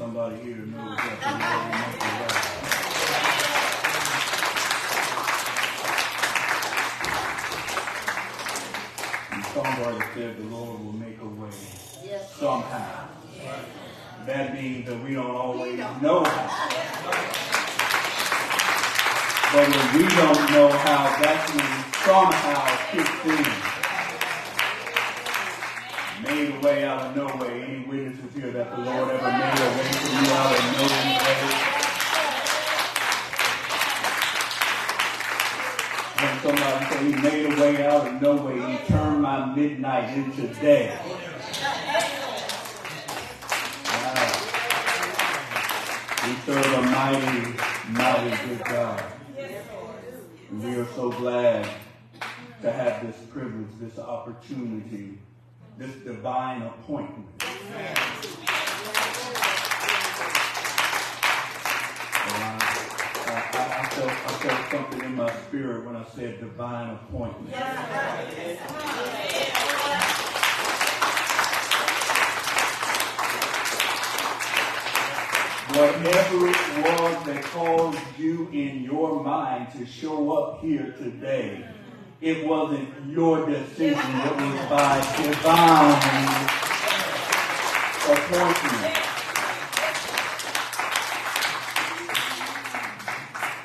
somebody here to know that the Lord will make a songwriter said the Lord will make a way somehow. That means that we don't always know how. But when we don't know how, that's when somehow kicks in. Made a way out of no way. Any witnesses here that the Lord ever made a way for you out of no way? When somebody say he made a way out of no way, he turned my midnight into day. We serve a mighty, mighty good God. And we are so glad to have this privilege, this opportunity, this divine appointment. I, I, I, felt, I felt something in my spirit when I said divine appointment. Whatever it was that caused you in your mind to show up here today, it wasn't your decision. It was by divine appointment.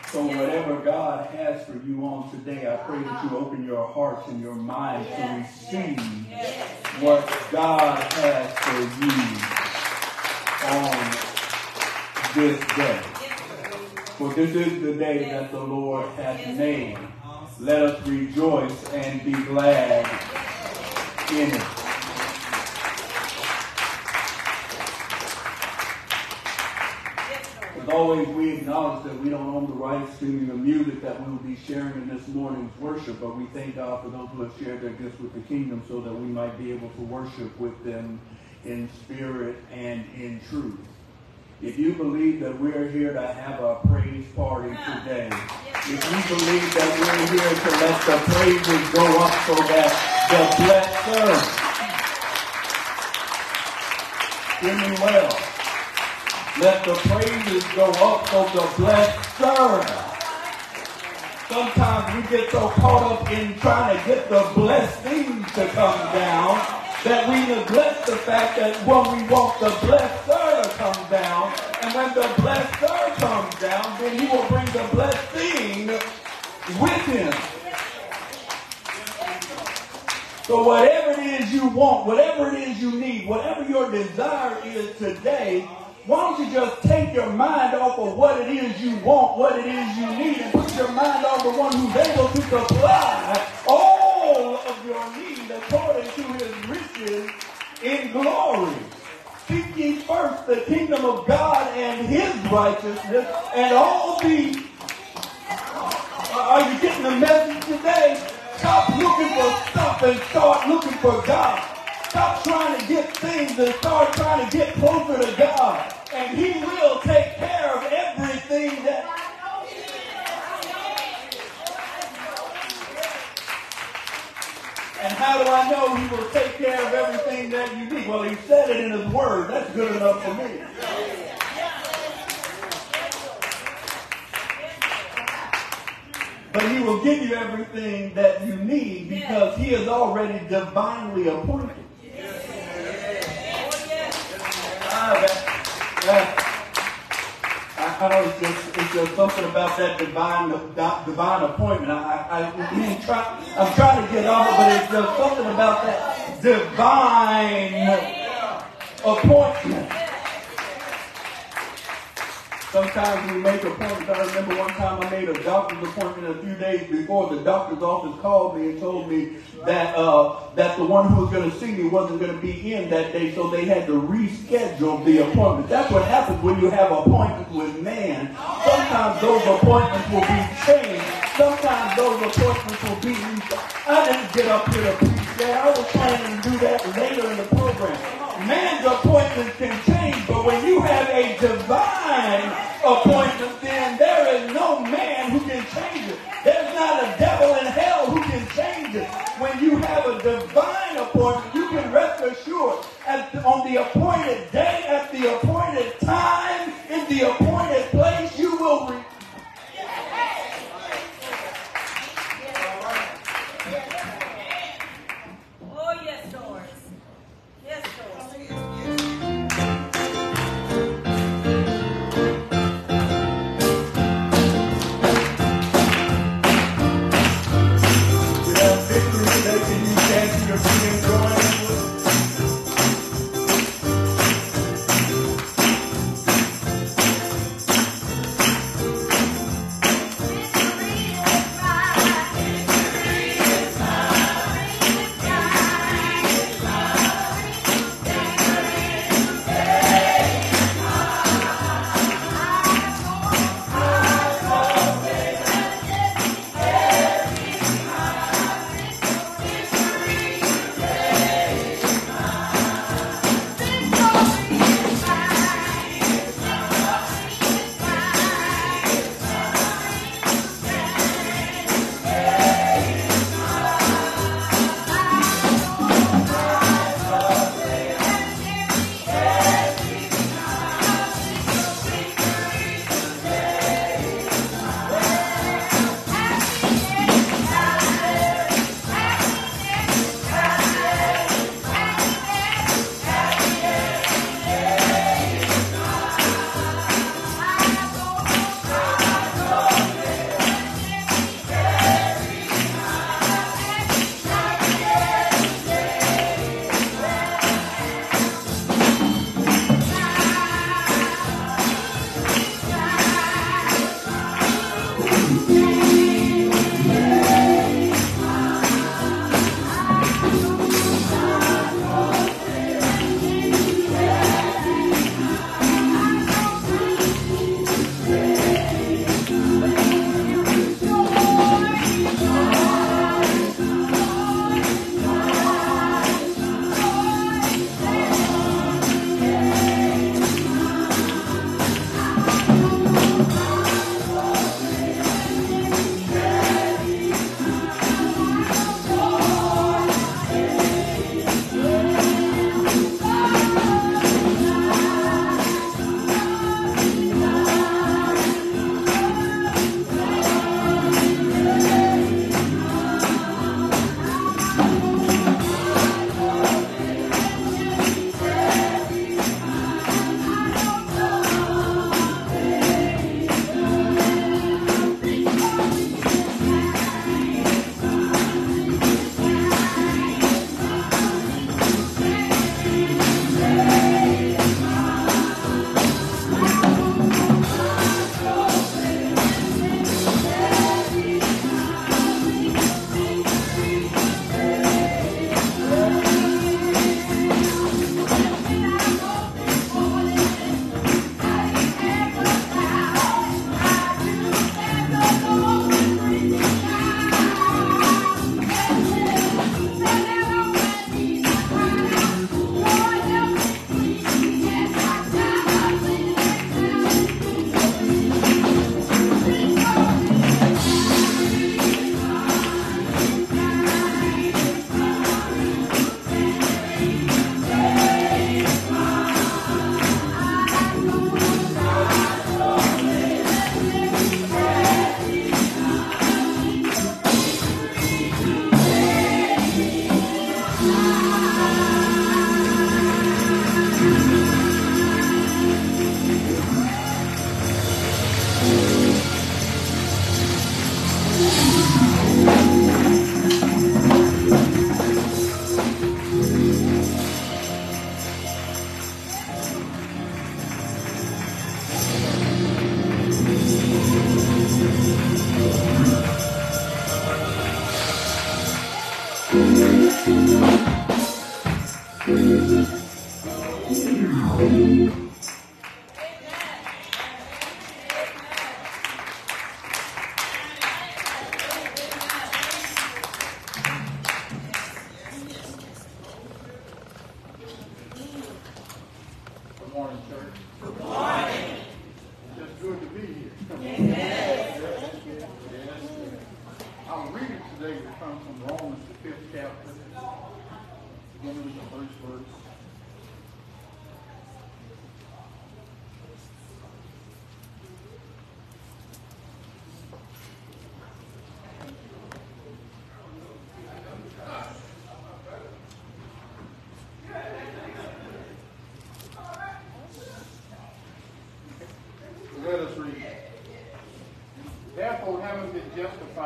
So whatever God has for you on today, I pray that you open your hearts and your minds to receive what God has for you on this day. For this is the day that the Lord hath made. Let us rejoice and be glad in it. As always, we acknowledge that we don't own the rights to the music that we will be sharing in this morning's worship, but we thank God for those who have shared their gifts with the kingdom so that we might be able to worship with them in spirit and in truth. If you believe that we're here to have a praise party today, if you believe that we're here to let the praises go up so that the blessed hear me well. Let the praises go up so the blessed serve. Sometimes we get so caught up in trying to get the blessings to come down that we neglect the fact that when we want the blesser to come down, and when the blessed third comes down, then he will bring the blessing with him. So whatever it is you want, whatever it is you need, whatever your desire is today, why don't you just take your mind off of what it is you want, what it is you need, and put your mind on the one who's able to supply all of your needs according in glory. Seek ye first the kingdom of God and his righteousness, and all the. Uh, are you getting the message today? Stop looking for stuff and start looking for God. Stop trying to get things and start trying to get closer to God. And he will take care of everything that And how do I know he will take care of everything that you need? Well, he said it in his word. That's good enough for me. But he will give you everything that you need because he is already divinely appointed. Ah, that, that, I, know just, it's just something about that divine divine appointment. I, I, I try, I'm trying to get off but it's just something about that divine appointment. Sometimes we make appointments. I remember one time I made a doctor's appointment a few days before. The doctor's office called me and told me that uh, that the one who was going to see me wasn't going to be in that day, so they had to reschedule the appointment. That's what happens when you have appointments with man. Sometimes those appointments will be changed. Sometimes those appointments will be. I didn't get up here to preach that. I was planning to do that later in the program. Man's appointments can change, but when you have a divine appointment, then there is no man who can change it. There's not a devil in hell who can change it. When you have a divine appointment, you can rest assured at, on the appointed day, at the appointed time, in the been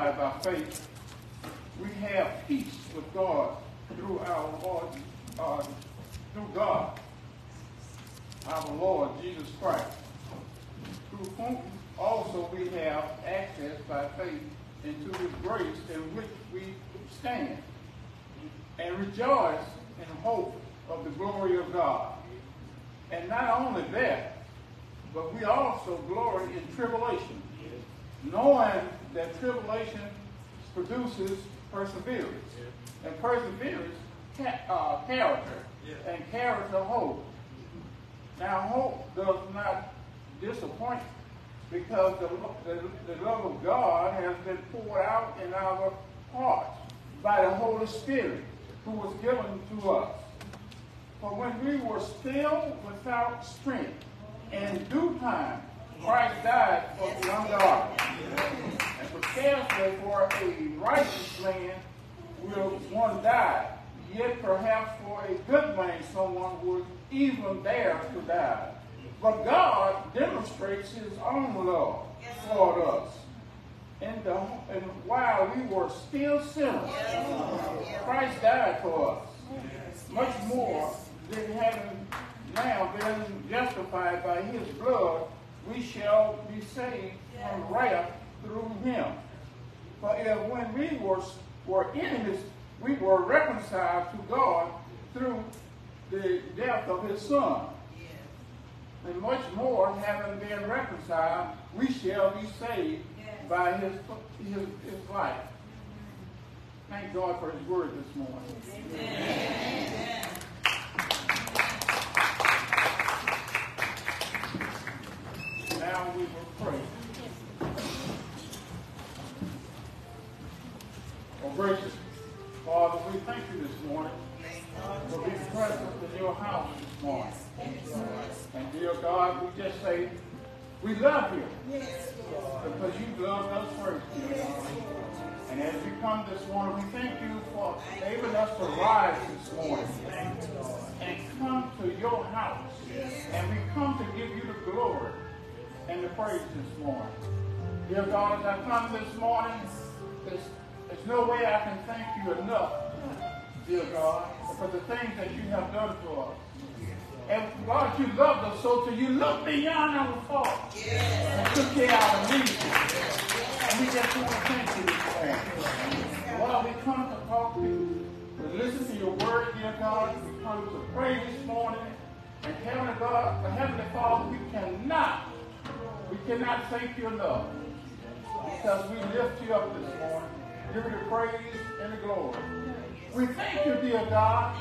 justified by faith, we have peace with God through our Lord, uh, through God, our Lord Jesus Christ, through whom also we have access by faith into his grace in which we stand, and rejoice in hope of the glory of God. And not only that, but we also glory in tribulation, knowing that tribulation produces perseverance, and perseverance, uh, character, and character, hope. Now, hope does not disappoint because the, the, the love of God has been poured out in our hearts by the Holy Spirit who was given to us. For when we were still without strength, in due time, Christ died for the ungodly. And for scarcely for a righteous man will one die, yet perhaps for a good man someone would even there to die. But God demonstrates his own love toward us. And, the, and while we were still sinners, Christ died for us. Much more than having now been justified by his blood, we shall be saved from wrath through him. For if when we were, were enemies, we were reconciled to God through the death of his son and much more, having been reconciled, we shall be saved by his, his, his life. Mm-hmm. Thank God for his word this morning. Amen. Now we love you. Because you loved us first, God. And as we come this morning, we thank you for enabling us to rise this morning and come to your house. And we come to give you the glory and the praise this morning. Dear God, as I come this morning, there's, there's no way I can thank you enough, dear God, for the things that you have done for us. And God, you loved us so till you looked beyond our faults and took care of me. needs. And we just want to thank you this morning. While we come to talk to you, to listen to your word, dear God, we come to pray this morning. And Heavenly God, the Heavenly Father, we cannot, we cannot thank you enough. Because we lift you up this morning. Give you the praise and the glory. We thank you, dear God,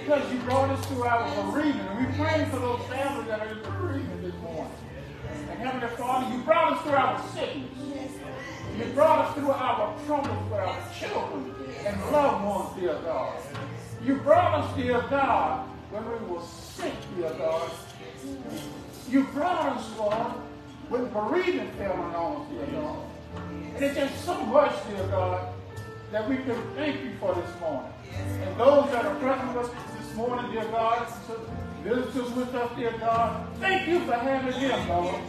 because you brought us through our bereavement. And we pray for those families that are in bereavement this morning. And Heavenly Father, you brought us through our sickness. You brought us through our troubles with our children and loved ones, dear God. You brought us, dear God, when we were sick, dear God. You brought us, Lord, when bereavement fell on us, dear God. And it's just so much, dear God, that we can thank you for this morning. And those that are present with us this morning, dear God, visitors with us, dear God, thank you for having them, Lord,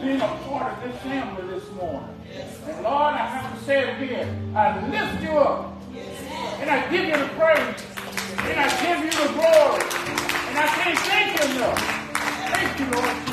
being a part of this family this morning. And Lord, I have to say it again, I lift you up, and I give you the praise, and I give you the glory, and I can't thank you enough. Thank you, Lord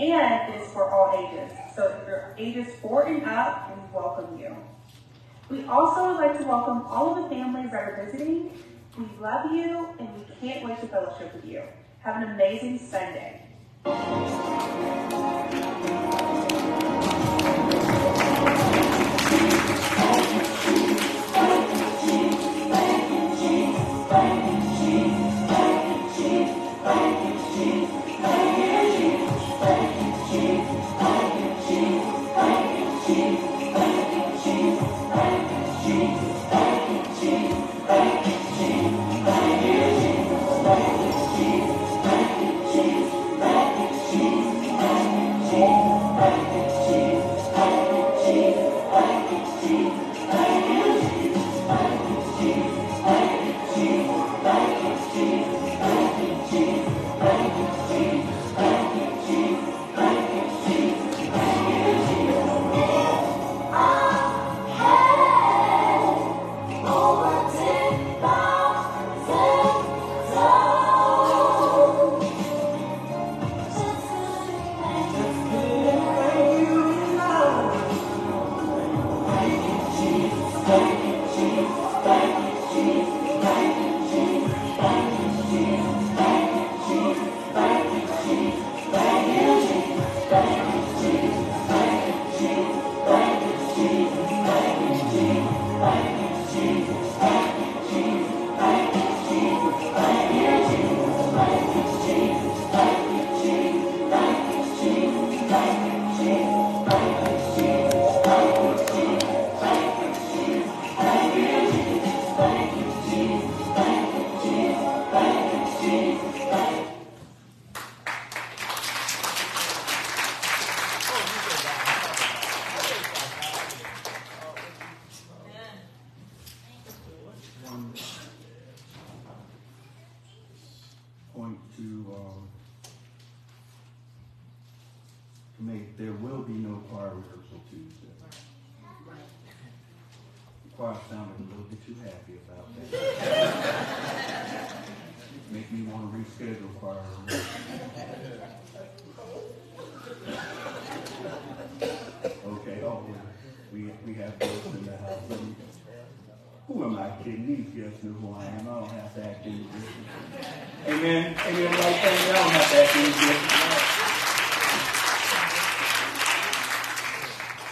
And it is for all ages. So if you're ages 4 and up, we welcome you. We also would like to welcome all of the families that are visiting. We love you and we can't wait to fellowship with you. Have an amazing Sunday. too happy about that. Make me want to reschedule fire. okay, oh, we, we have ghosts in the house. Who am I kidding? These guests know who I am. I don't have to act any. Amen. Amen. I don't have to act any.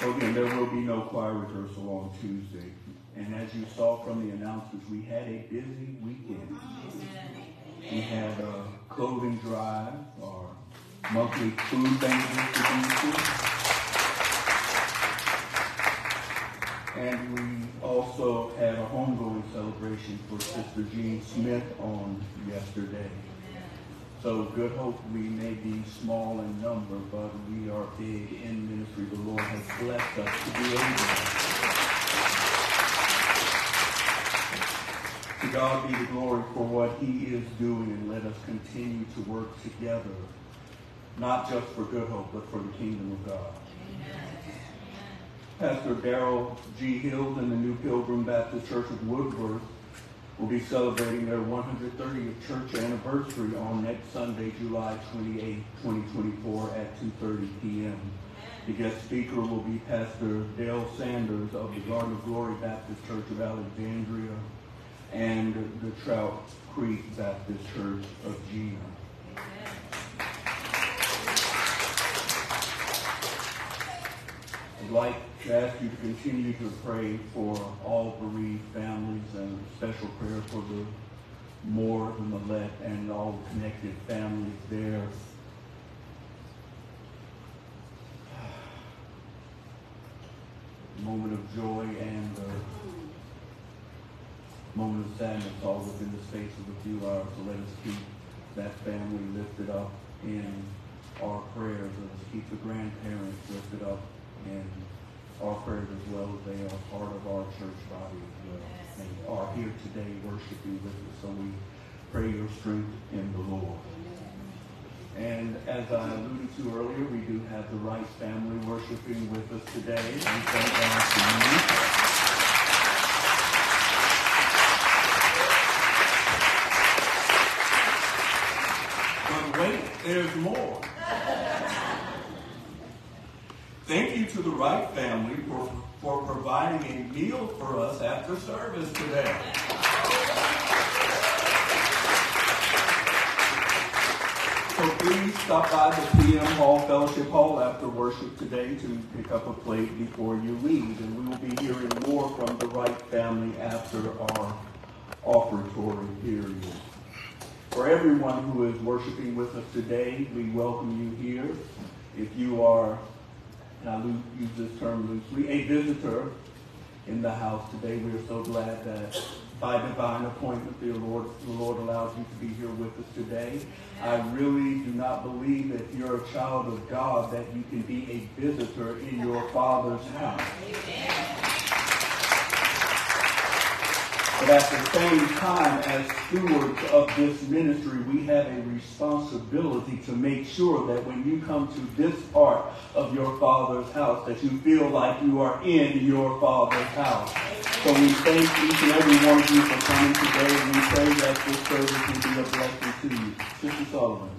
Okay, there will be no choir rehearsal on Tuesday. And as you saw from the announcements, we had a busy weekend. We had a clothing drive our monthly food bank distribution. And we also had a homegoing celebration for Sister Jean Smith on yesterday. So Good Hope, we may be small in number, but we are big in ministry. The Lord has blessed us to be able. God be the glory for what he is doing and let us continue to work together, not just for Good Hope, but for the kingdom of God. Pastor Darrell G. Hills and the New Pilgrim Baptist Church of Woodworth will be celebrating their 130th church anniversary on next Sunday, July 28, 2024 at 2.30 p.m. The guest speaker will be Pastor Dale Sanders of the Garden of Glory Baptist Church of Alexandria and the Trout Creek Baptist Church of Jena. I'd like to ask you to continue to pray for all bereaved families and special prayer for the Moore the Let and all the connected families there. moment of joy and uh, moment of sadness all within the space of a few hours. So let us keep that family lifted up in our prayers. Let us keep the grandparents lifted up in our prayers as well as they are part of our church body as well. They are here today worshiping with us. So we pray your strength in the Lord. And as I alluded to earlier, we do have the Rice family worshiping with us today. Thank God for you. But wait, there's more. Thank you to the Wright family for, for providing a meal for us after service today. So please stop by the PM Hall Fellowship Hall after worship today to pick up a plate before you leave. And we will be hearing more from the Wright family after our offertory period. For everyone who is worshiping with us today, we welcome you here. If you are, and I use this term loosely, a visitor in the house today, we are so glad that by divine appointment, the Lord, the Lord allows you to be here with us today. I really do not believe that you're a child of God that you can be a visitor in your Father's house. But at the same time, as stewards of this ministry, we have a responsibility to make sure that when you come to this part of your Father's house, that you feel like you are in your Father's house. So we thank each and every one of you for coming today, and we pray that this service will be a blessing to you. Sister Sullivan.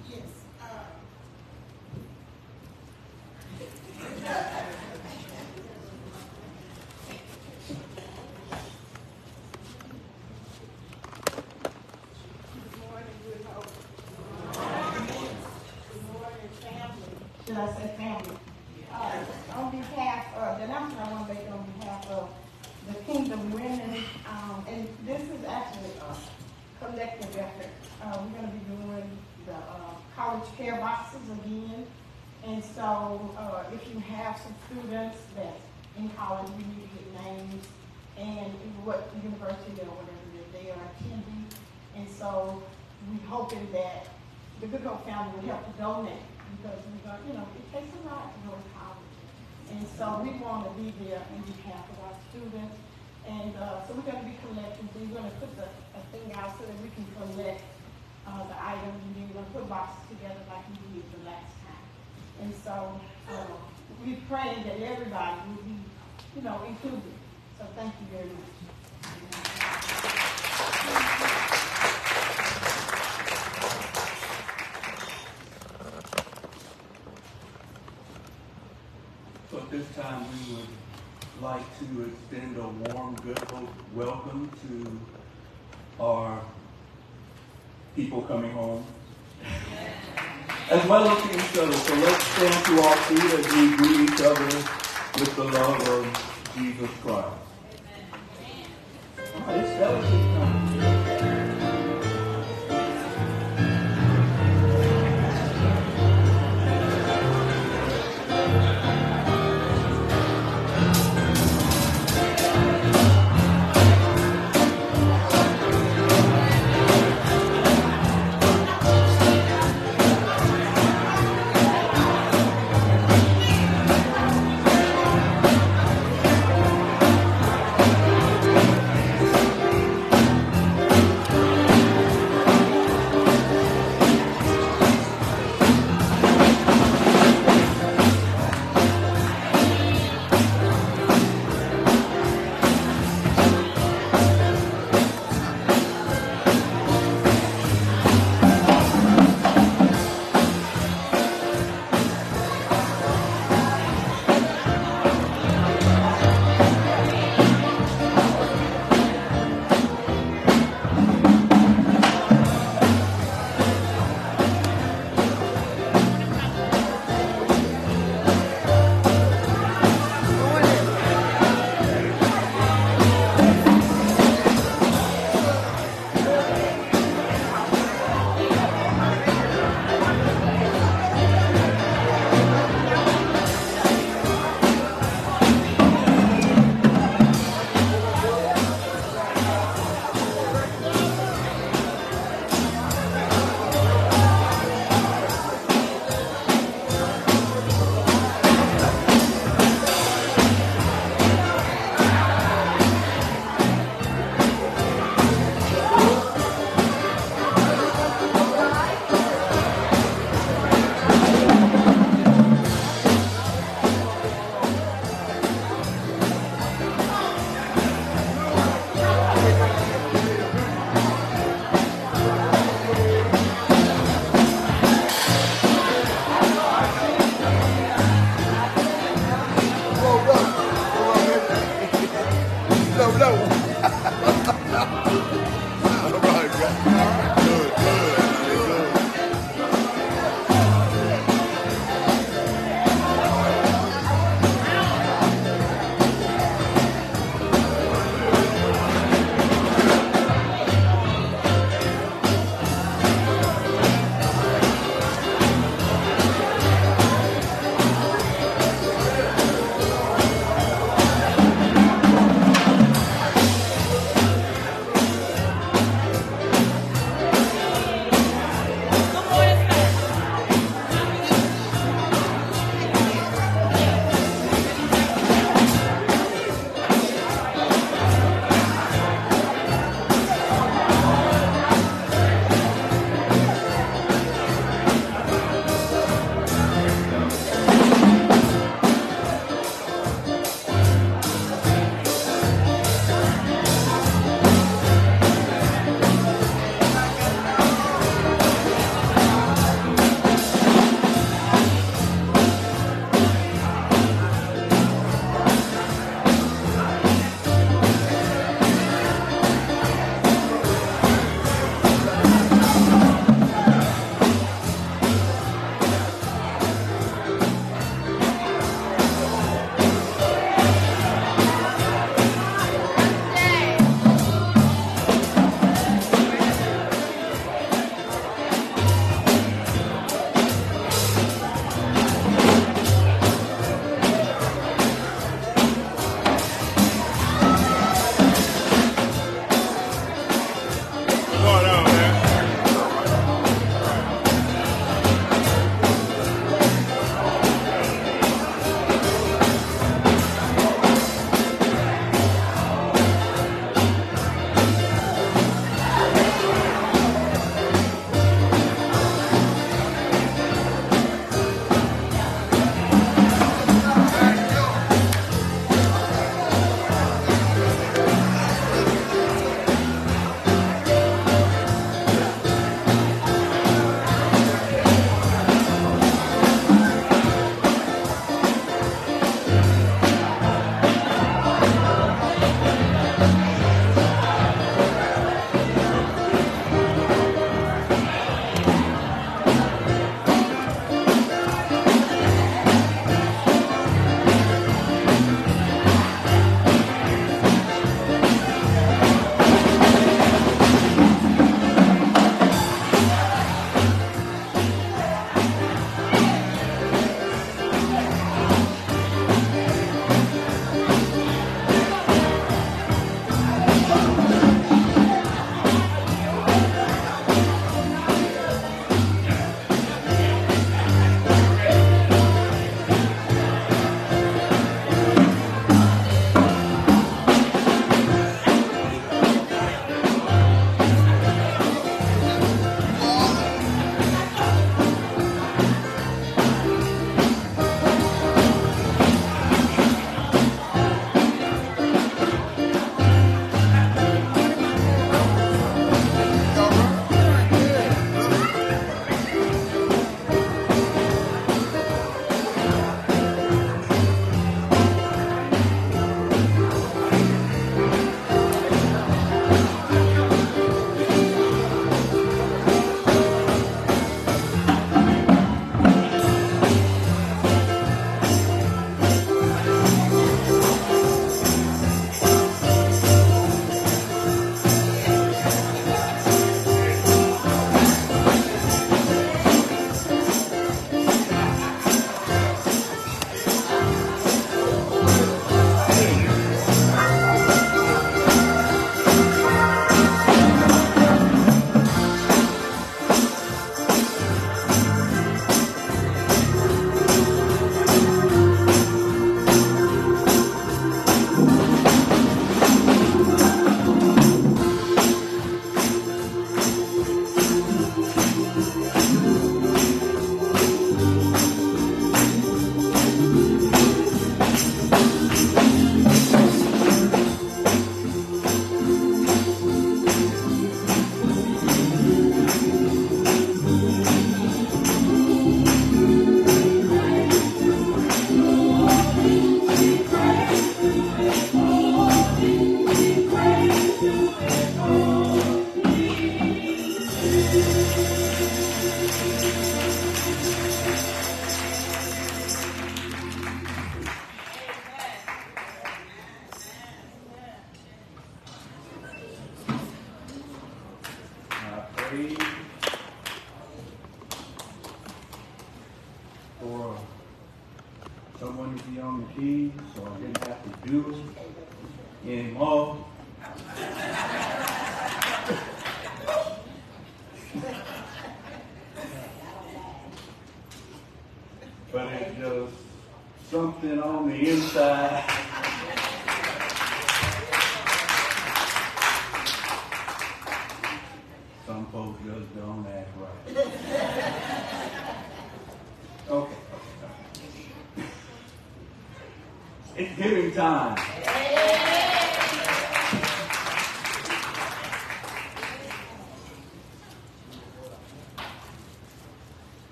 Should I say family? Uh, on behalf of, the announcement I want to make on behalf of the Kingdom Women, um, and this is actually a collective effort. Uh, we're gonna be doing the, uh, college care boxes again. And so, uh, if you have some students that's in college, we need to get names and what university or whatever that they are attending. And so, we hoping that the Good Hope family will help to donate because we got, you know, it takes a lot to go to college. And so we want to be there on behalf of our students. Uh, so we're going to be collecting, we're going to put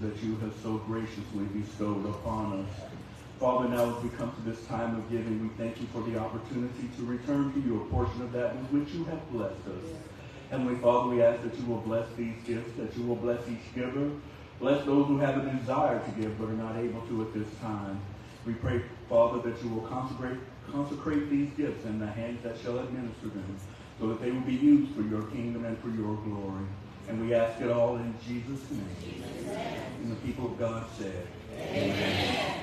that you have so graciously bestowed upon us. Father, now as we come to this time of giving, we thank you for the opportunity to return to you a portion of that with which you have blessed us. Heavenly Father, we ask that you will bless these gifts, that you will bless each giver. Bless those who have a desire to give but are not able to at this time. We pray, Father, that you will consecrate consecrate these gifts in the hands that shall administer them, so that they will be used for your kingdom and for your glory. And we ask it all in Jesus' name. And the people of God said, Amen. Amen.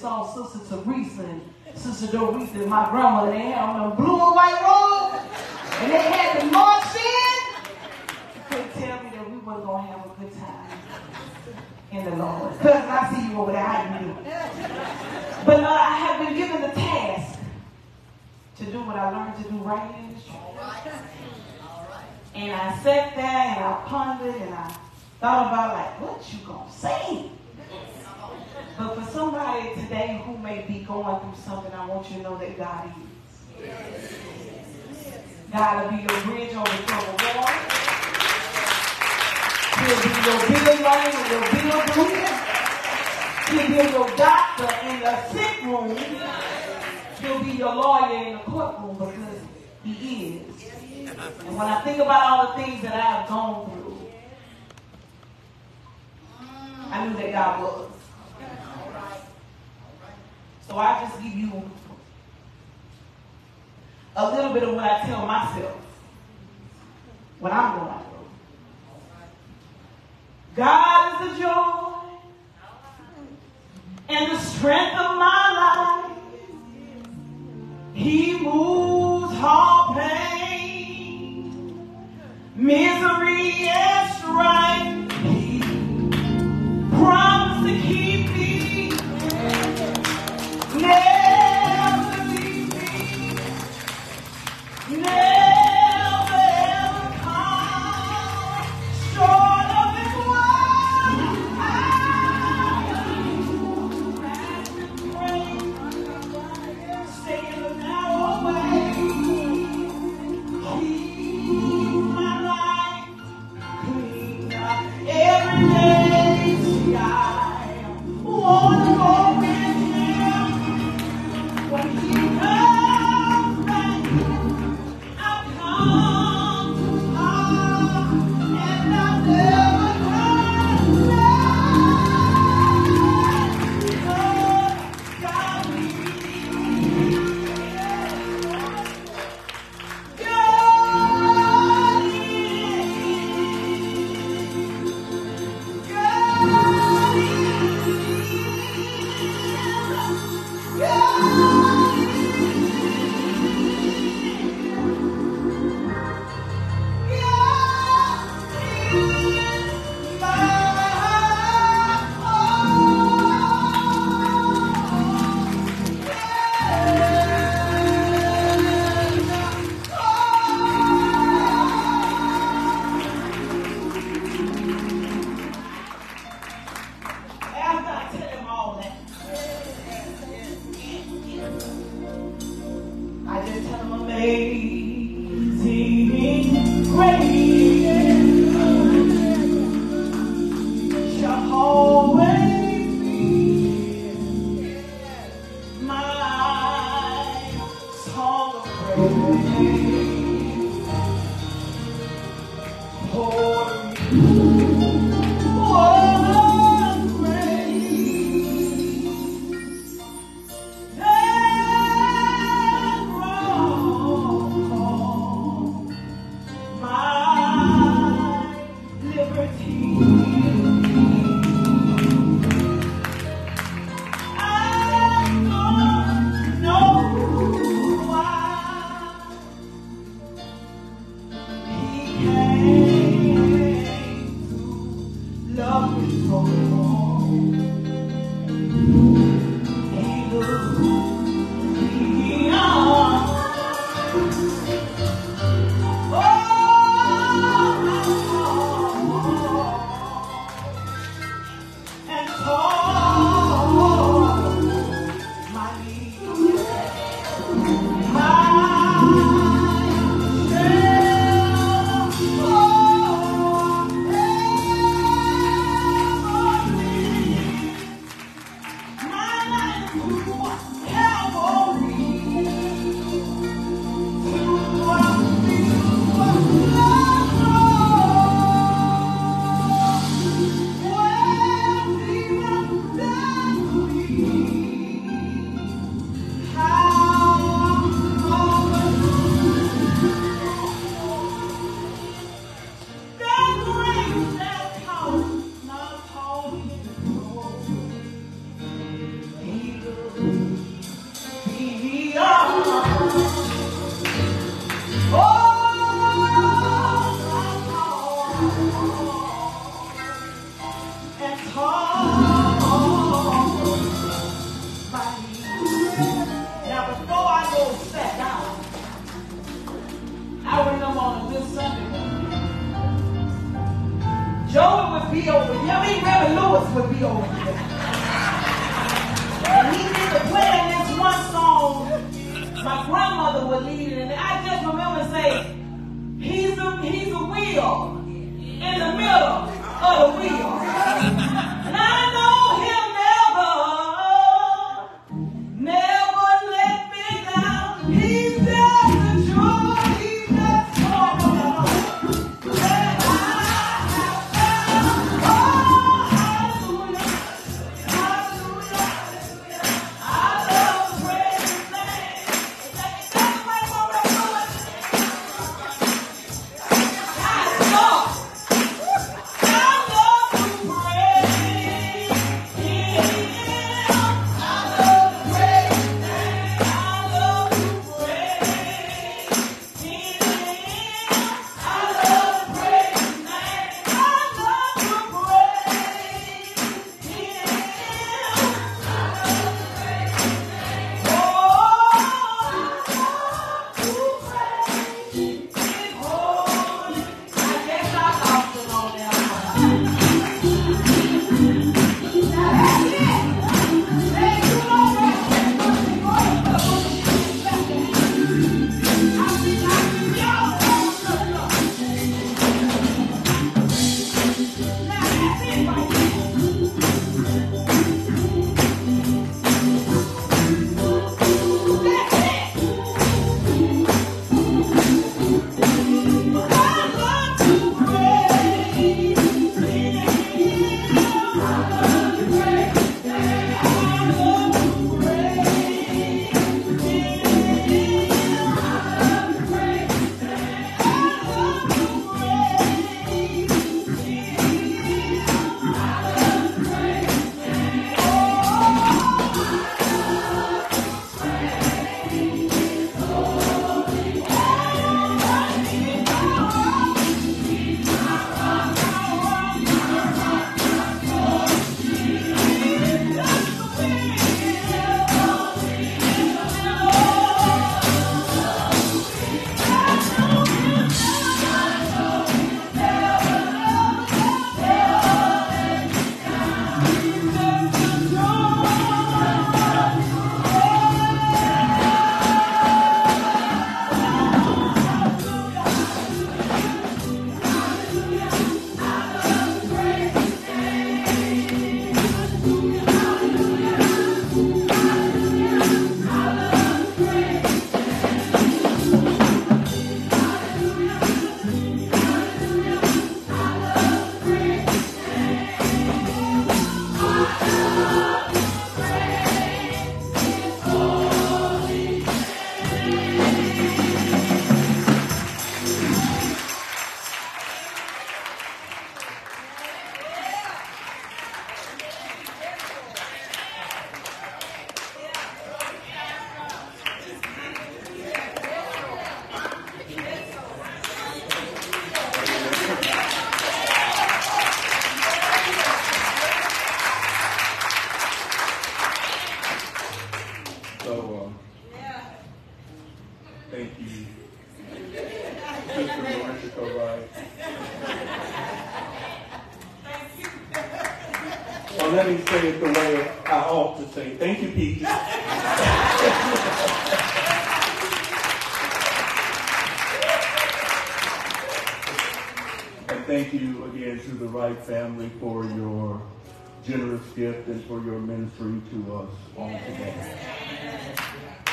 Saw Sister Teresa and Sister Doretha and my grandmother. They had on the blue and white robe. And they had the march in. Couldn't tell me that we weren't going to have a good time in the Lord. Cousin, I see you over there. How you doing? But uh, I have been given the task to do what I learned to do right in church. And I sat there and I pondered and I thought about like, what you gonna say? But for somebody today who may be going through something, I want you to know that God is. God will be your bridge over troubled water. He'll be your bill money and your bill booster. He'll be your doctor in the sick room. He'll be your lawyer in the courtroom because he is. And when I think about all the things that I have gone through, I knew that God was. So I just give you a little bit of what I tell myself when I'm going through. God is the joy and the strength of my life. He moves all pain, misery and strife. He promised to keep time I made. for your generous gift and for your ministry to us all today.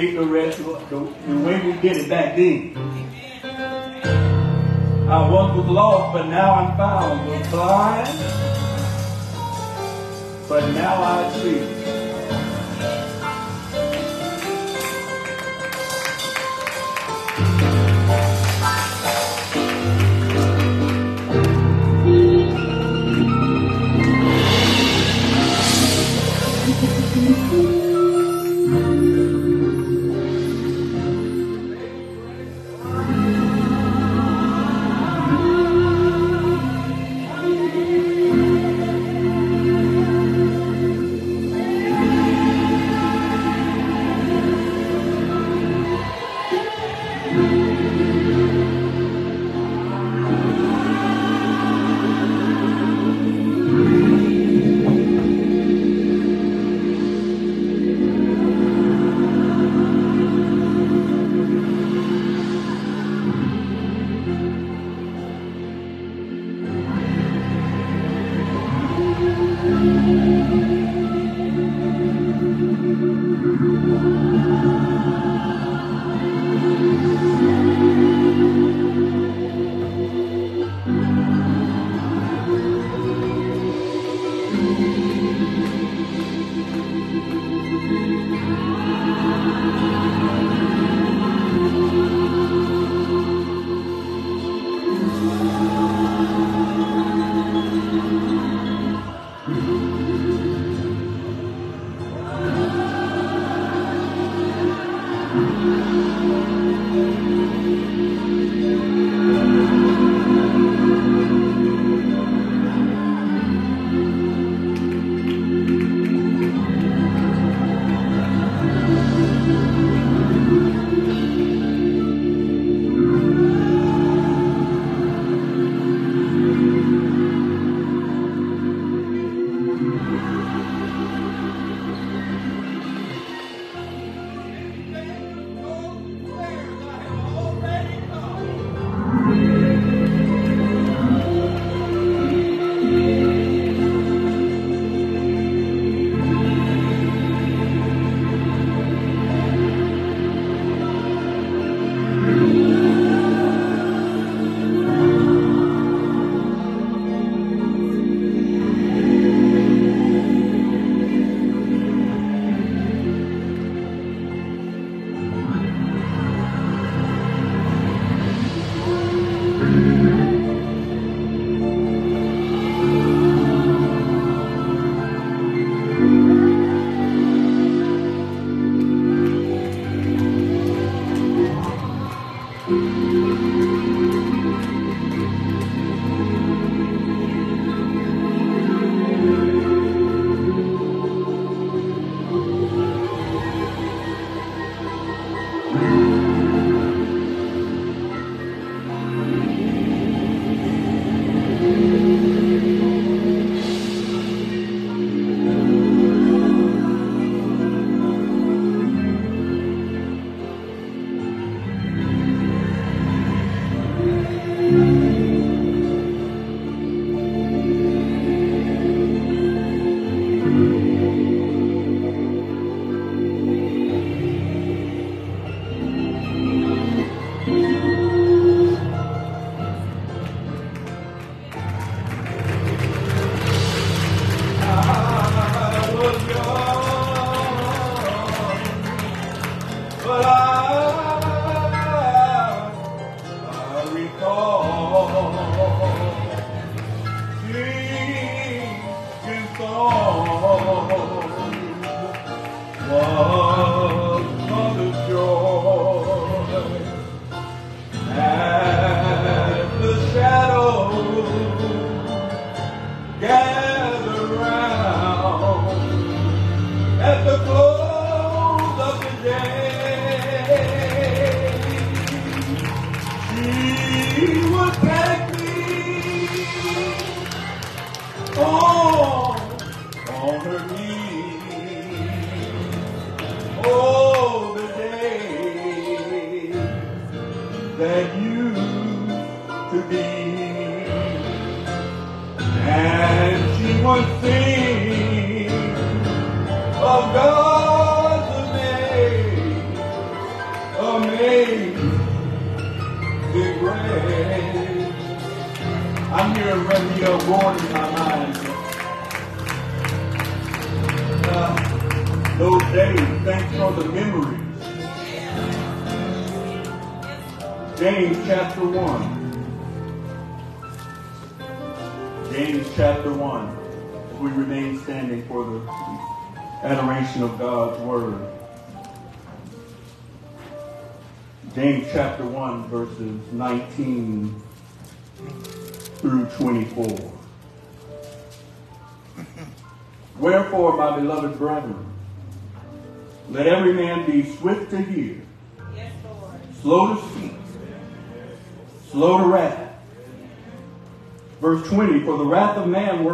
made the rest of the, the way we did it back then. I was lost, but now I'm found.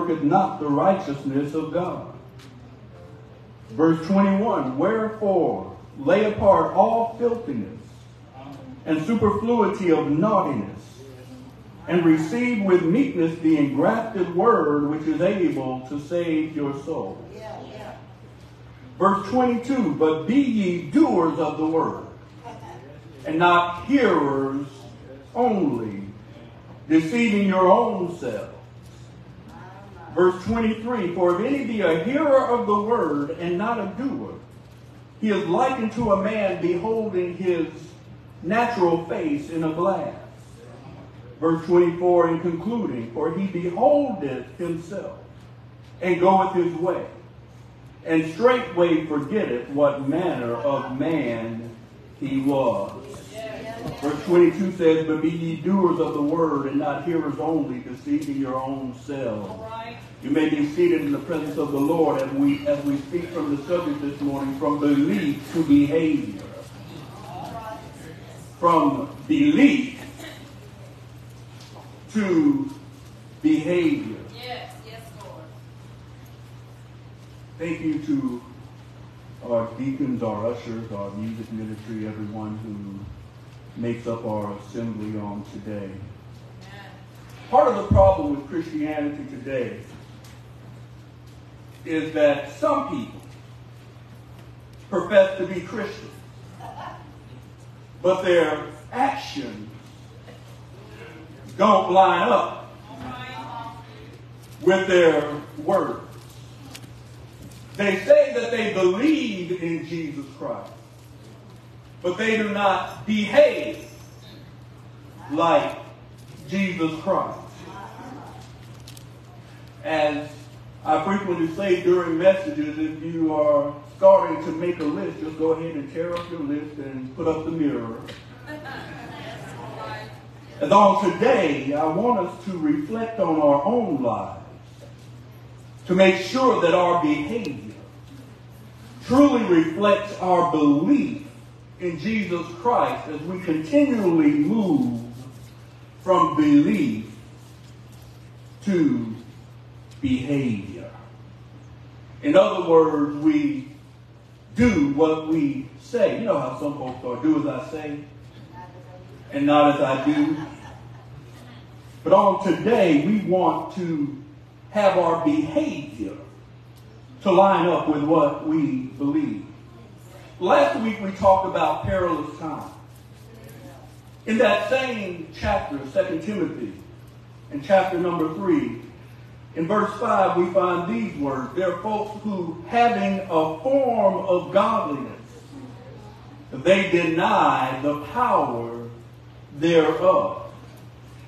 Worketh not the righteousness of God. Verse 21, wherefore lay apart all filthiness and superfluity of naughtiness, and receive with meekness the engrafted word which is able to save your soul. Yeah, yeah. Verse 22, but be ye doers of the word, and not hearers only, deceiving your own selves. Verse 23, for if any be a hearer of the word and not a doer, he is likened to a man beholding his natural face in a glass. Verse 24, in concluding, for he beholdeth himself and goeth his way, and straightway forgetteth what manner of man he was. Verse 22 says, But be ye doers of the word, and not hearers only, deceiving your own selves. You may be seated in the presence of the Lord as we as we speak from the subject this morning, from belief to behavior. From belief to behavior. Yes, yes, Lord. Thank you to our deacons, our ushers, our music ministry, everyone who makes up our assembly on today. Part of the problem with Christianity today is that some people profess to be Christians, but their actions don't line up with their words. They say that they believe in Jesus Christ, but they do not behave like Jesus Christ. As I frequently say during messages, if you are starting to make a list, just go ahead and tear up your list and put up the mirror. And on today, I want us to reflect on our own lives to make sure that our behavior truly reflects our belief in Jesus Christ as we continually move from belief to behavior. In other words, we do what we say. You know how some folks are do as I say and not as I do. But on today, we want to have our behavior to line up with what we believe. Last week we talked about perilous times. In that same chapter, 2 Timothy, in chapter number 3, in verse 5, we find these words. There are folks who, having a form of godliness, they deny the power thereof.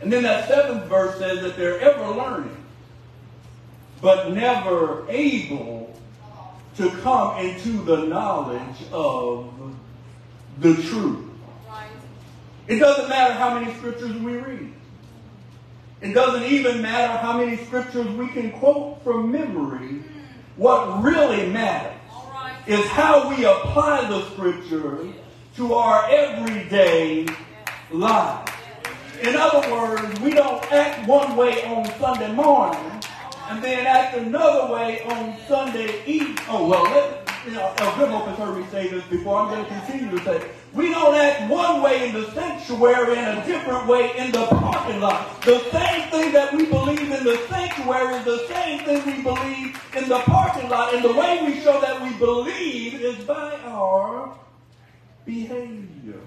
And then that seventh verse says that they're ever learning, but never able to come into the knowledge of the truth. It doesn't matter how many scriptures we read. It doesn't even matter how many scriptures we can quote from memory. Mm. What really matters is how we apply the scripture to our everyday life. In other words, we don't act one way on Sunday morning and then act another way on Sunday evening. Oh, well, let, you know, El Grimo has heard me say this before. I'm going to continue to say we don't act one way in the sanctuary and a different way in the parking lot. The same thing that we believe in the sanctuary is the same thing we believe in the parking lot. And the way we show that we believe is by our behavior.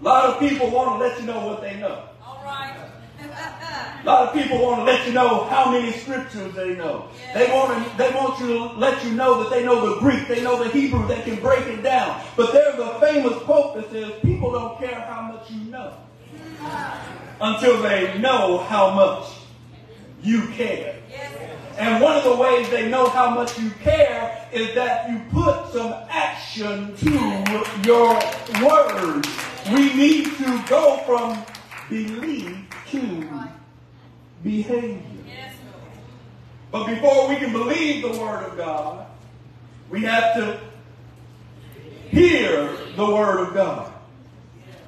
A lot of people want to let you know what they know. All right. A lot of people want to let you know how many scriptures they know. They want to, they want you to let you know that they know the Greek, they know the Hebrew, they can break it down. But there's a famous quote that says, people don't care how much you know until they know how much you care. And one of the ways they know how much you care is that you put some action to your words. We need to go from belief to behavior. But before we can believe the word of God, we have to hear the word of God.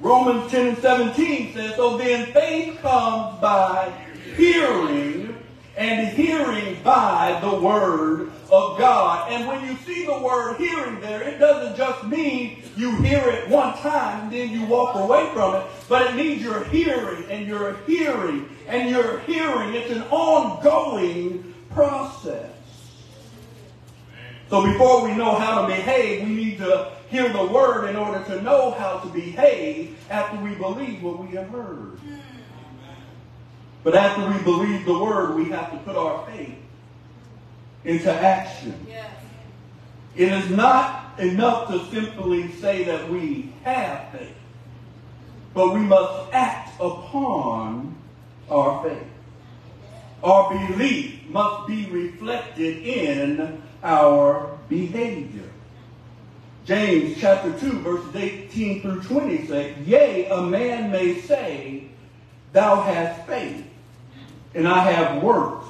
Romans 10 and 17 says, So then faith comes by hearing, and hearing by the word of God. And when you see the word hearing there, it doesn't just mean you hear it one time and then you walk away from it, but it means you're hearing and you're hearing and you're hearing. It's an ongoing process. So before we know how to behave, we need to hear the word in order to know how to behave after we believe what we have heard. But after we believe the word, we have to put our faith into action. Yes. It is not enough to simply say that we have faith, but we must act upon our faith. Our belief must be reflected in our behavior. James chapter 2, verses 18 through 20 say, Yea, a man may say, Thou hast faith, and I have works.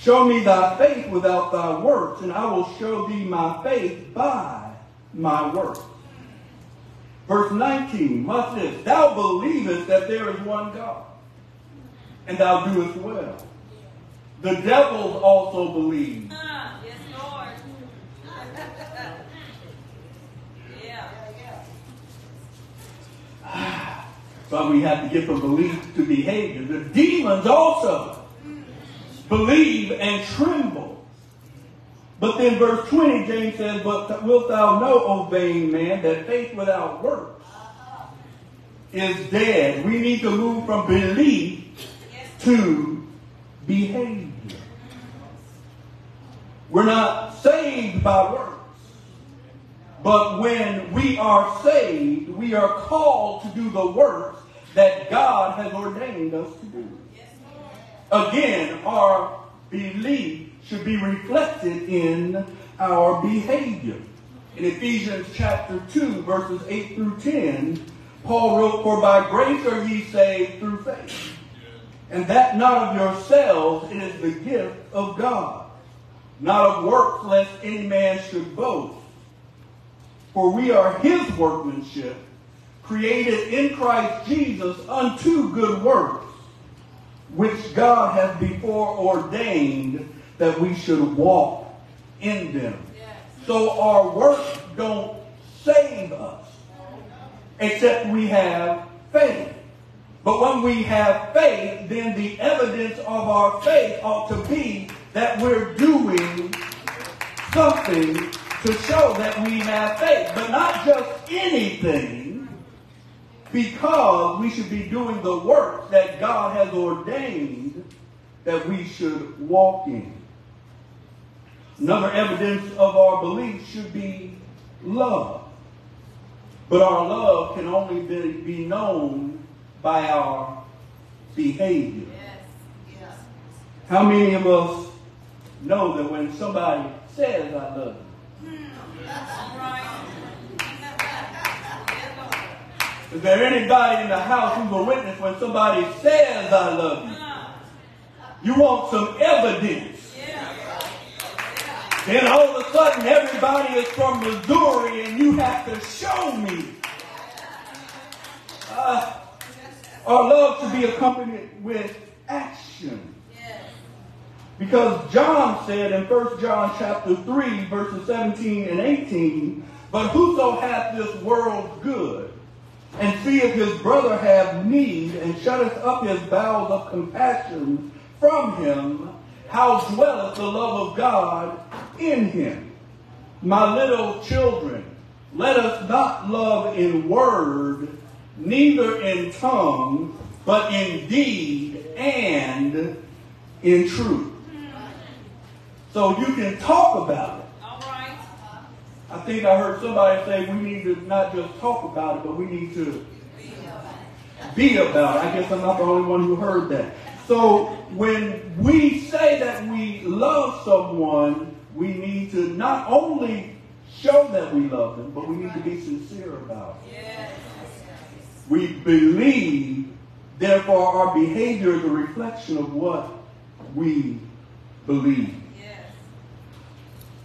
Show me thy faith without thy works, and I will show thee my faith by my works. Verse 19, watch this. Thou believest that there is one God, and thou doest well. The devils also believe. Ah, yes, Lord. yeah. So we have to get from belief to behavior. The demons also believe and tremble. But then verse 20, James says, But wilt thou know, O vain man, that faith without works is dead. We need to move from belief to behavior. We're not saved by works. But when we are saved, we are called to do the works that God has ordained us to do. Again, our belief should be reflected in our behavior. In Ephesians chapter 2, verses 8 through 10, Paul wrote, For by grace are ye saved through faith. And that not of yourselves, it is the gift of God. Not of works, lest any man should boast. For we are his workmanship, created in Christ Jesus unto good works, which God hath before ordained that we should walk in them. So our works don't save us, except we have faith. But when we have faith, then the evidence of our faith ought to be that we're doing something to show that we have faith, but not just anything, because we should be doing the work that God has ordained that we should walk in. Another evidence of our belief should be love. But our love can only be, be known by our behavior. Yes. How many of us know that when somebody says, I love you. Is there anybody in the house who's a witness when somebody says, I love you? You want some evidence. Then all of a sudden, everybody is from Missouri and you have to show me. Uh, Our love should be accompanied with action. Because John said in 1 John chapter 3, verses 17 and 18, But whoso hath this world good, and seeth his brother have need, and shutteth up his bowels of compassion from him, how dwelleth the love of God in him? My little children, let us not love in word, neither in tongue, but in deed and in truth. So you can talk about it. All right. I think I heard somebody say we need to not just talk about it, but we need to be about it. I guess I'm not the only one who heard that. So when we say that we love someone, we need to not only show that we love them, but we need to be sincere about it. Yes. We believe, therefore our behavior is a reflection of what we believe.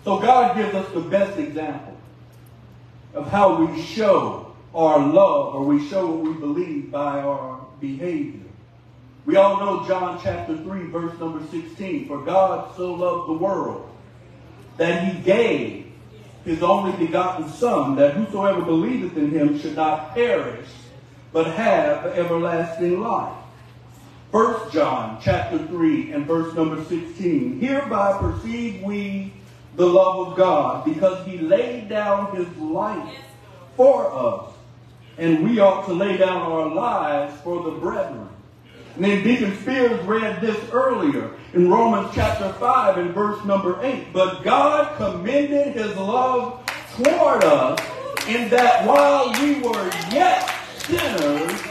So God gives us the best example of how we show our love or we show what we believe by our behavior. We all know John chapter 3, verse number 16. For God so loved the world that he gave his only begotten Son, that whosoever believeth in him should not perish, but have everlasting life. 1 John chapter 3 and verse number 16. Hereby perceive we the love of God, because he laid down his life for us, and we ought to lay down our lives for the brethren. And then Deacon Spears read this earlier in Romans chapter 5 and verse number 8. But God commended his love toward us in that while we were yet sinners,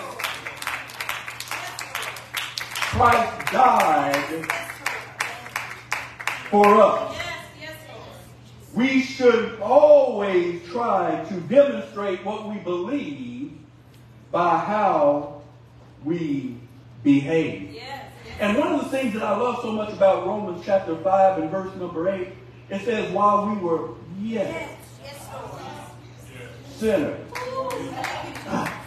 Christ died for us. Yes. Yes, Lord. We should always try to demonstrate what we believe by how we behave. Yes. And one of the things that I love so much about Romans chapter 5 and verse number 8, it says, while we were yet. Yes, sinners.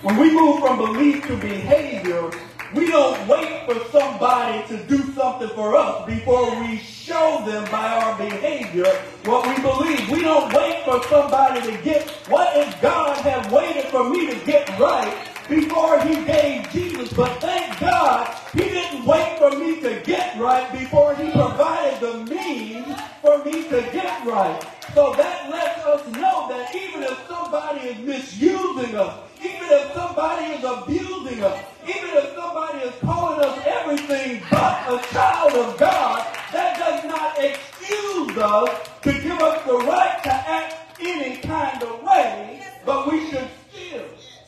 When we move from belief to behavior, we don't wait for somebody to do something for us before we show them by our behavior what we believe. We don't wait for somebody to get what if God had waited for me to get right before he gave Jesus. But thank God he didn't wait for me to get right before he provided the means for me to get right. So that lets us know that even if somebody is misusing us, even if somebody is abusing us, even if somebody is calling us everything but a child of God, that does not excuse us to give us the right to act any kind of way, but we should still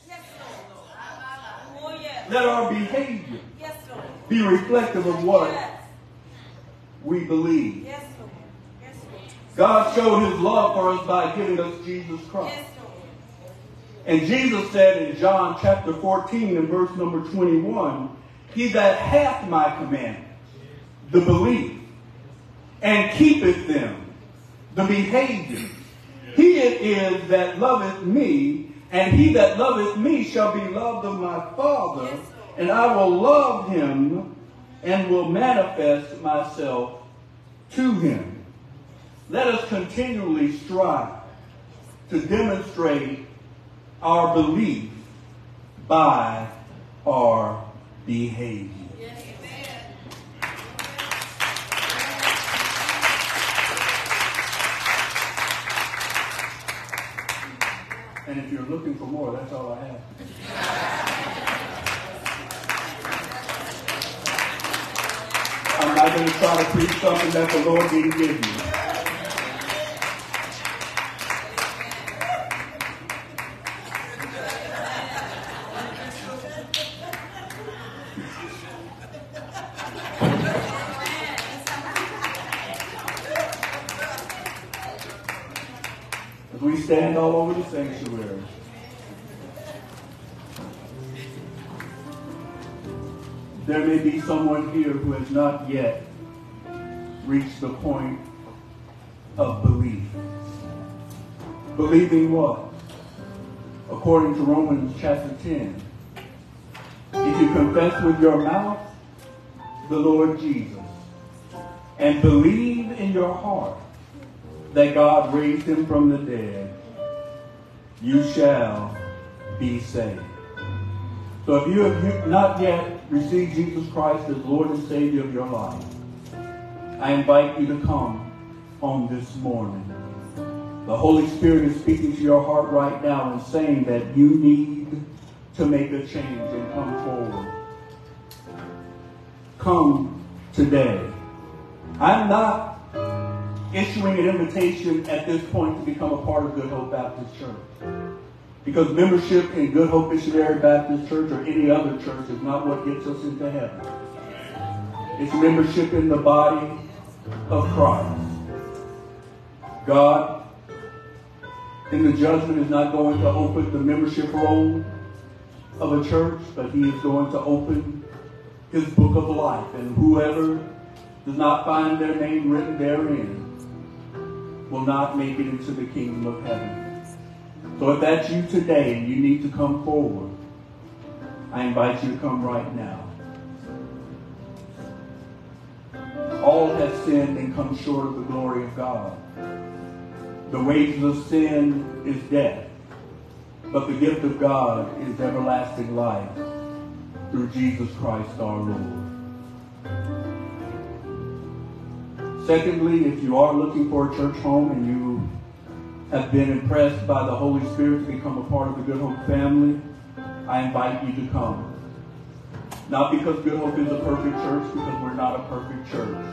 Yes, Lord. Yes. let our behavior be reflective of what we believe. Yes, Lord. Yes, Lord. God showed his love for us by giving us Jesus Christ. And Jesus said in John chapter 14 and verse number 21, He that hath my commandments, the belief, and keepeth them, the behavior, he it is that loveth me, and he that loveth me shall be loved of my Father, and I will love him and will manifest myself to him. Let us continually strive to demonstrate our belief by our behavior. Yes. And if you're looking for more, that's all I have. I'm not going to try to preach something that the Lord didn't give me. Someone here who has not yet reached the point of belief. Believing what? According to Romans chapter 10, If you confess with your mouth the Lord Jesus and believe in your heart that God raised him from the dead, you shall be saved. So if you have not yet received Jesus Christ as Lord and Savior of your life, I invite you to come on this morning. The Holy Spirit is speaking to your heart right now and saying that you need to make a change and come forward. Come today. I'm not issuing an invitation at this point to become a part of Good Hope Baptist Church. Because membership in Good Hope Missionary Baptist Church or any other church is not what gets us into heaven. It's membership in the body of Christ. God, in the judgment, is not going to open the membership roll of a church, but he is going to open his book of life. And whoever does not find their name written therein will not make it into the kingdom of heaven. So if that's you today and you need to come forward, I invite you to come right now. All have sinned and come short of the glory of God. The wages of sin is death, but the gift of God is everlasting life through Jesus Christ our Lord. Secondly, if you are looking for a church home and you have been impressed by the Holy Spirit to become a part of the Good Hope family, I invite you to come. Not because Good Hope is a perfect church, because we're not a perfect church.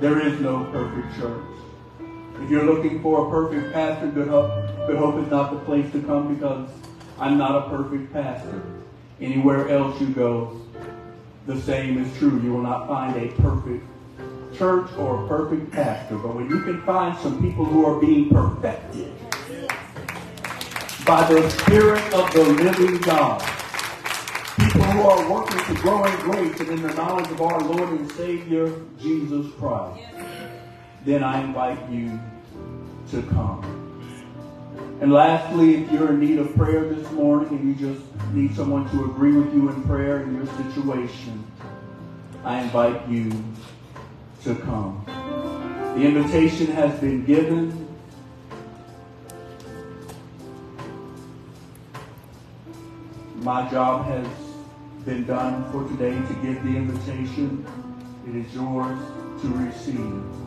There is no perfect church. If you're looking for a perfect pastor, Good Hope, Good Hope is not the place to come because I'm not a perfect pastor. Anywhere else you go, the same is true. You will not find a perfect church or a perfect pastor. But when you can find some people who are being perfected by the Spirit of the living God, people who are working to grow in grace and in the knowledge of our Lord and Savior, Jesus Christ, then I invite you to come. And lastly, if you're in need of prayer this morning and you just need someone to agree with you in prayer in your situation, I invite you to come. The invitation has been given. My job has been done for today to give the invitation. It is yours to receive.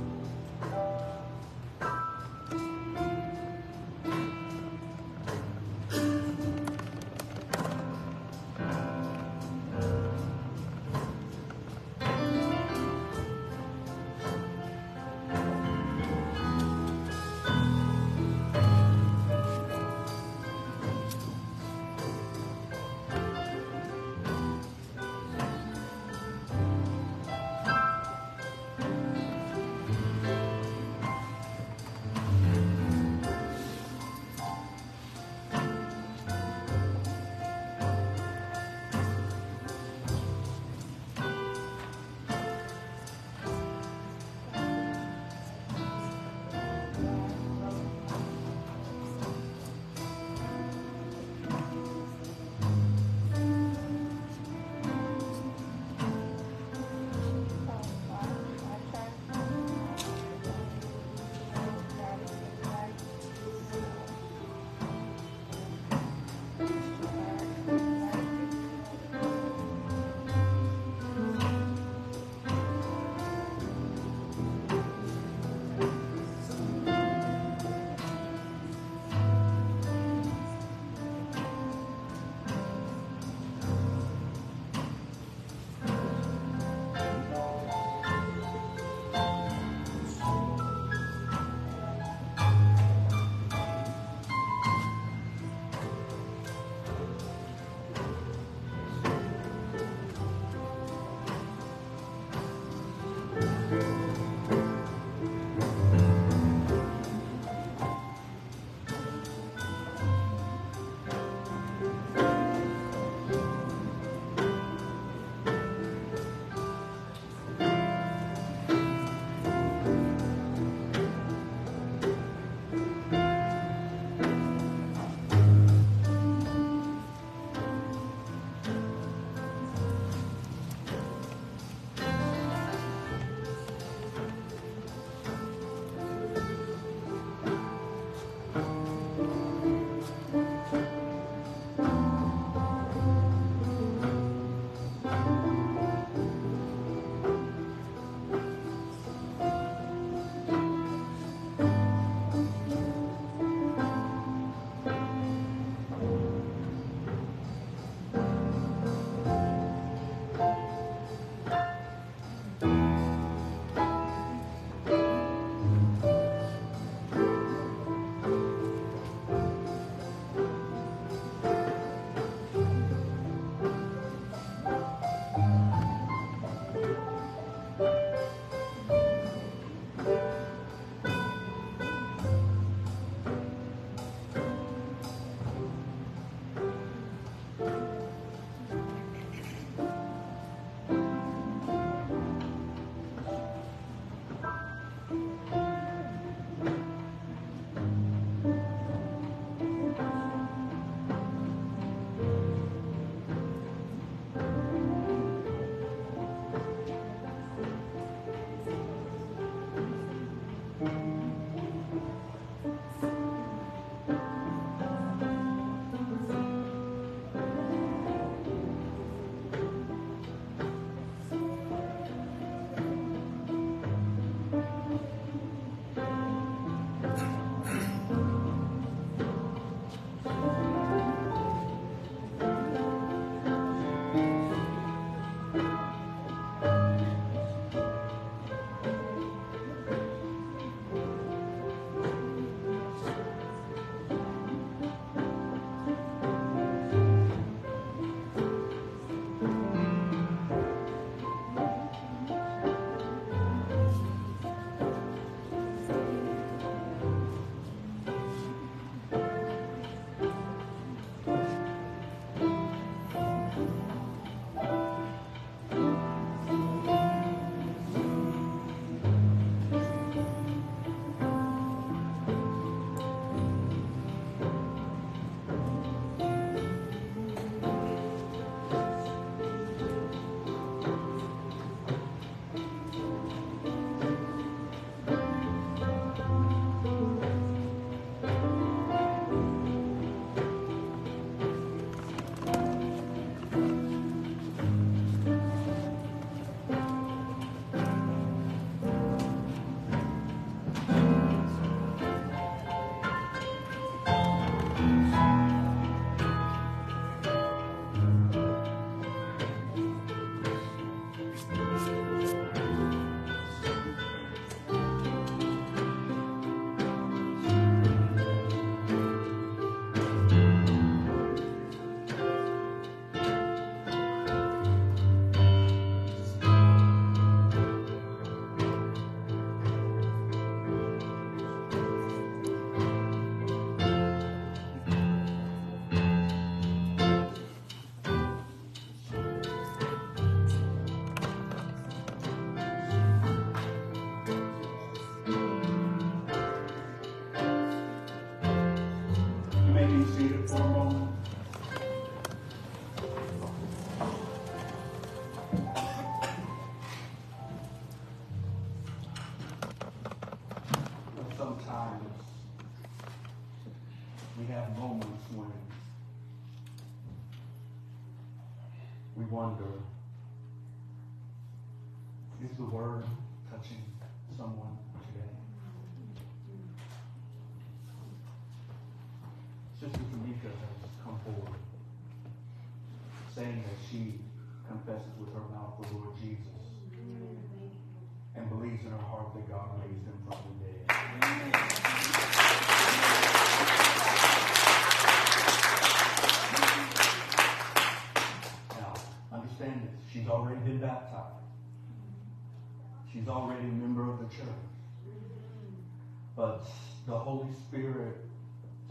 But the Holy Spirit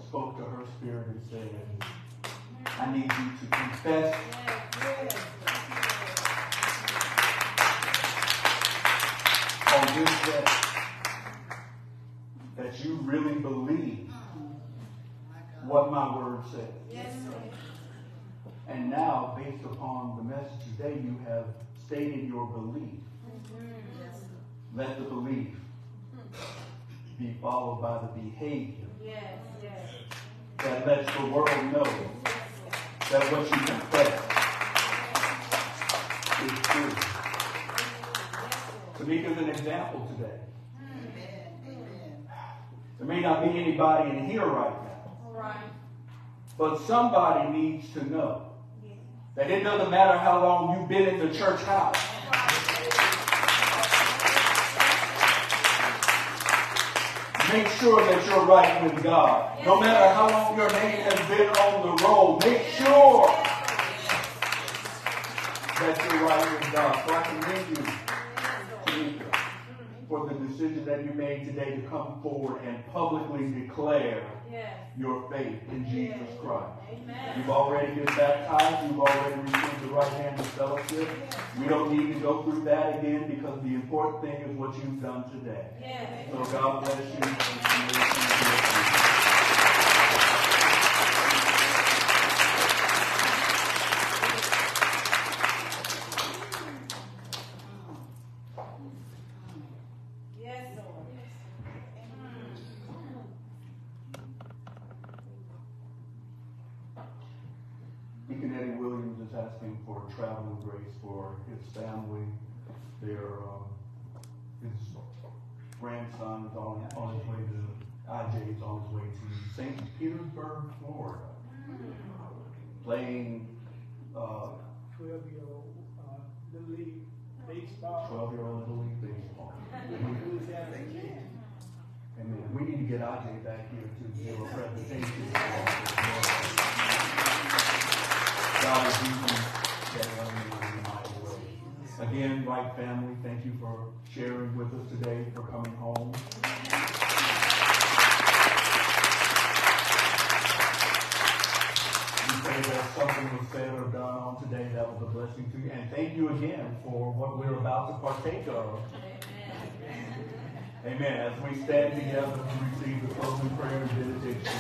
spoke to her spirit and said, I need you to confess on this day that you really believe what my word says. And now, based upon the message today, you have stated your belief. Let the belief be followed by the behavior that lets the world know that what you confess is true. Tamika's an example today. There may not be anybody in here right now, but somebody needs to know that it doesn't matter how long you've been in the church house. Make sure that you're right with God. No matter how long your name has been on the roll, make sure that you're right with God. So I commend you, Tamika, for the decision that you made today to come forward and publicly declare your faith in Jesus Christ. You've already been baptized. You've already received the right hand of fellowship. We don't need to go through that again because the important thing is what you've done today. So God bless you. and bless you. Deacon Eddie Williams is asking traveling grace for his family. Their, um, his grandson is on, on his way to, IJ is on his way to St. Petersburg, Florida. Playing, uh, twelve-year-old, uh, Little League baseball. twelve-year-old Little League baseball. Amen. We need to get IJ back here to give a presentation. God is Again, Wright family, thank you for sharing with us today, for coming home. That something was said or done on today that was a blessing to you. And thank you again for what we're about to partake of. Amen. As we stand together to receive the closing prayer and benediction.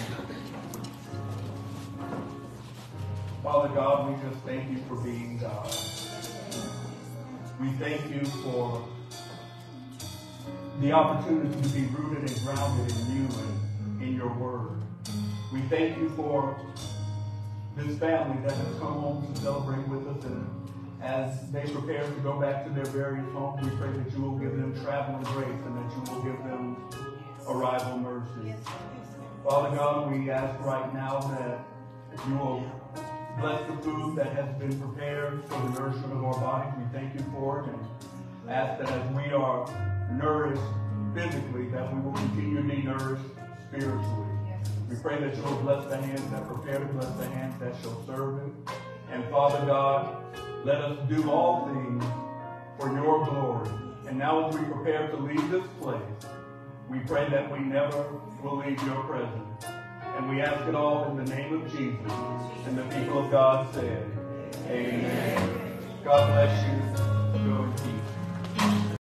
Father God, we just thank you for being God. We thank you for the opportunity to be rooted and grounded in you and in your word. We thank you for this family that has come home to celebrate with us and as they prepare to go back to their various homes, we pray that you will give them traveling grace and that you will give them arrival mercy. Father God, we ask right now that you will bless the food that has been prepared for the nourishment of our bodies. We thank you for it and ask that as we are nourished physically, that we will continue to be nourished spiritually. We pray that you will bless the hands that prepare it, bless the hands that shall serve it. And Father God, let us do all things for your glory. And now as we prepare to leave this place, we pray that we never will leave your presence. And we ask it all in the name of Jesus. And the people of God said, Amen. God bless you. Go in peace.